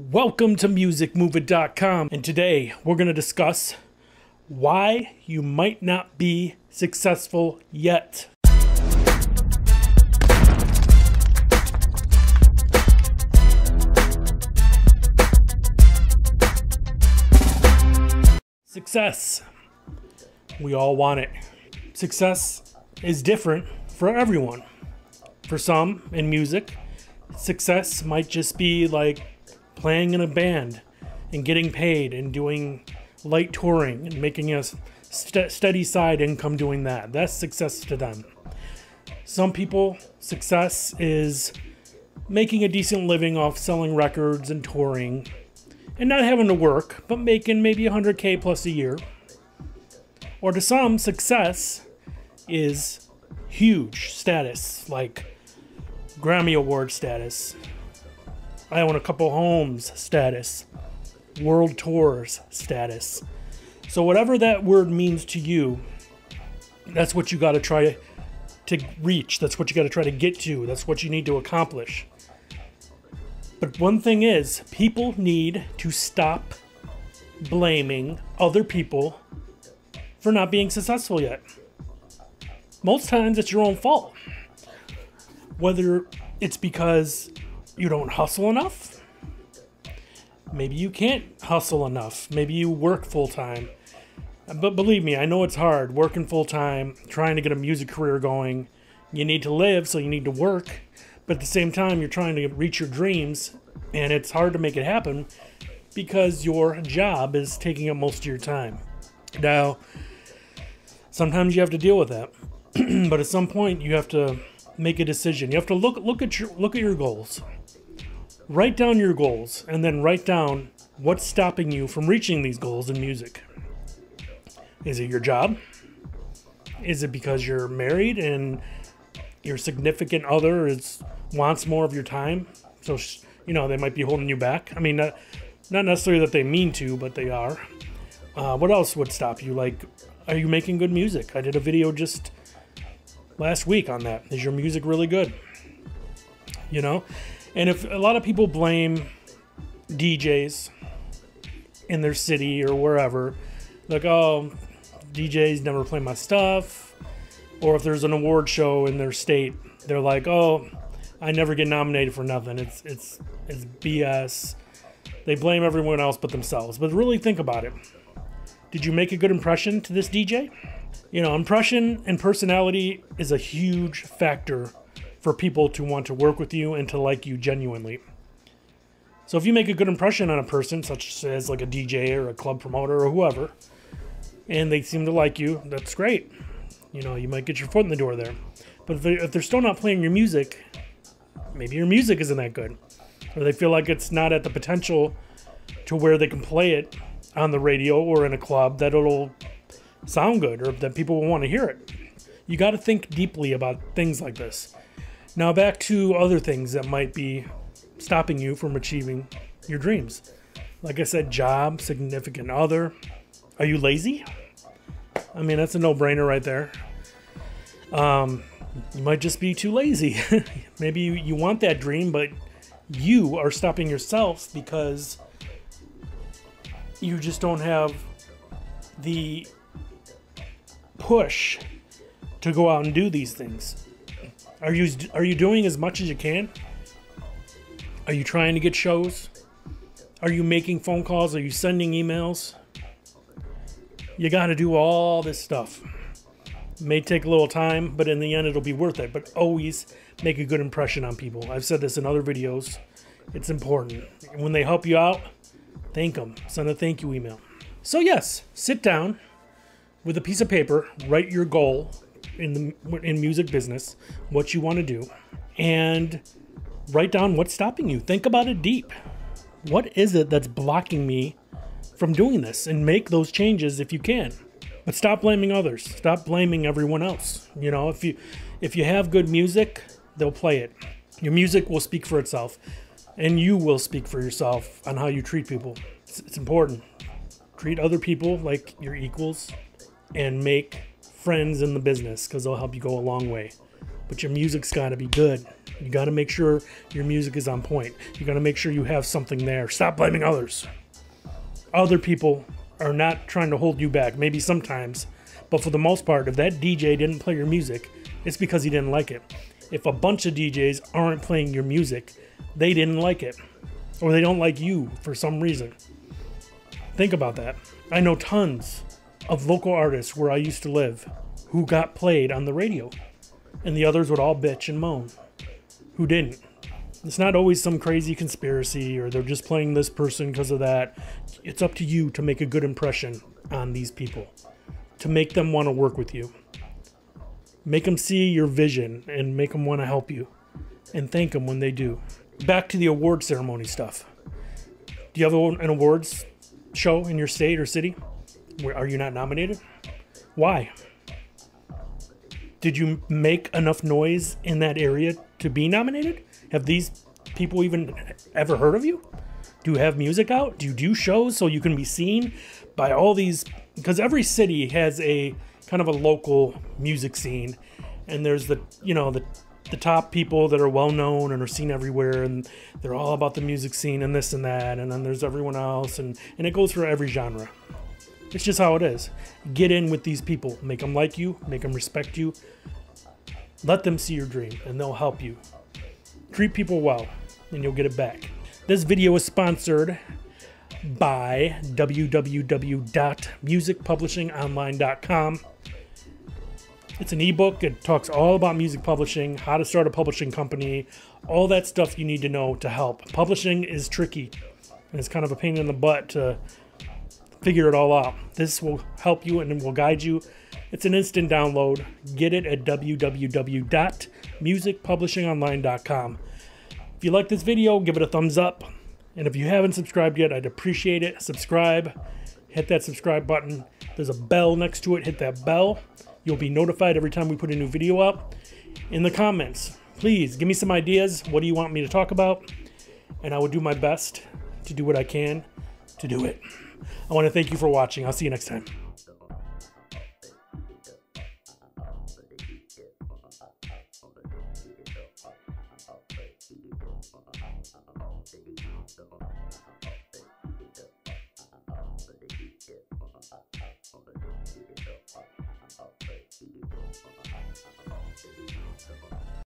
Welcome to MusicMoveIt.com, and today we're going to discuss why you might not be successful yet. Success. We all want it. Success is different for everyone. For some in music, success might just be like playing in a band and getting paid and doing light touring and making a st- steady side income doing that. That's success to them. Some people, success is making a decent living off selling records and touring and not having to work, but making maybe 100k plus a year. Or to some, success is huge status, like Grammy Award status, I own a couple homes status, world tours status. So whatever that word means to you, that's what you got to try to reach. That's what you got to try to get to. That's what you need to accomplish. But one thing is, people need to stop blaming other people for not being successful yet. Most times it's your own fault. Whether it's because you don't hustle enough. Maybe you can't hustle enough. Maybe you work full time. But believe me, I know it's hard working full time, trying to get a music career going. You need to live, so you need to work. But at the same time, you're trying to reach your dreams, and it's hard to make it happen because your job is taking up most of your time. Now, sometimes you have to deal with that. but at some point, you have to make a decision. You have to look look at your look at your goals write down your goals and then write down what's stopping you from reaching these goals in music. Is it your job? Is it because you're married and your significant other is wants more of your time? So you know they might be holding you back. I mean, not, not necessarily that they mean to, but they are. Uh, what else would stop you? Like, are you making good music? I did a video just last week on that. Is your music really good? You know, and if a lot of people blame DJs in their city or wherever, like, oh, DJs never play my stuff, or if there's an award show in their state, they're like, oh, I never get nominated for nothing. It's it's it's BS. They blame everyone else but themselves. But really think about it. Did you make a good impression to this DJ? You know, impression and personality is a huge factor for people to want to work with you and to like you genuinely. So if you make a good impression on a person, such as like a DJ or a club promoter or whoever, and they seem to like you, that's great. You know, you might get your foot in the door there. But if, they, if they're still not playing your music, maybe your music isn't that good. Or they feel like it's not at the potential to where they can play it on the radio or in a club that it'll sound good or that people will want to hear it. You got to think deeply about things like this. Now, back to other things that might be stopping you from achieving your dreams. Like I said, job, significant other. Are you lazy? I mean, that's a no brainer right there. Um, you might just be too lazy. Maybe you, you want that dream, but you are stopping yourself because you just don't have the push to go out and do these things. Are you are you doing as much as you can? Are you trying to get shows? Are you making phone calls? Are you sending emails? You got to do all this stuff. It may take a little time, but in the end, it'll be worth it. But always make a good impression on people. I've said this in other videos. It's important. When they help you out, thank them. Send a thank you email. So, yes, sit down with a piece of paper, write your goal, in the in music business, what you want to do, and write down what's stopping you. Think about it deep. What is it that's blocking me from doing this? And make those changes if you can. But stop blaming others. Stop blaming everyone else. You know, if you if you have good music, they'll play it. Your music will speak for itself, and you will speak for yourself on how you treat people. It's, it's important. Treat other people like your equals, and make friends in the business because they'll help you go a long way. But your music's got to be good. You got to make sure your music is on point. You got to make sure you have something there. Stop blaming others. Other people are not trying to hold you back. Maybe sometimes, but for the most part, if that DJ didn't play your music, it's because he didn't like it. If a bunch of DJs aren't playing your music, they didn't like it. Or they don't like you for some reason. Think about that. I know tons of local artists where I used to live who got played on the radio, and the others would all bitch and moan who didn't. It's not always some crazy conspiracy or they're just playing this person because of that. It's up to you to make a good impression on these people, to make them want to work with you. Make them see your vision and make them want to help you, and thank them when they do. Back to the award ceremony stuff. Do you have an awards show in your state or city? Are you not nominated? Why? Did you make enough noise in that area to be nominated? Have these people even ever heard of you? Do you have music out? Do you do shows so you can be seen by all these? Because every city has a kind of a local music scene, and there's the you know the the top people that are well known and are seen everywhere, and they're all about the music scene and this and that, and then there's everyone else, and and it goes for every genre. It's just how it is. Get in with these people, make them like you, make them respect you. Let them see your dream, and they'll help you. Treat people well, and you'll get it back. This video is sponsored by www.musicpublishingonline.com. It's an ebook. It talks all about music publishing, how to start a publishing company, all that stuff you need to know to help. Publishing is tricky, and it's kind of a pain in the butt to figure it all out. This will help you and it will guide you. It's an instant download. Get it at www.musicpublishingonline.com. If you like this video, give it a thumbs up. And if you haven't subscribed yet, I'd appreciate it. Subscribe, hit that subscribe button. There's a bell next to it. Hit that bell. You'll be notified every time we put a new video up. In the comments, please give me some ideas. What do you want me to talk about? And I will do my best to do what I can to do it. I want to thank you for watching. I'll see you next time.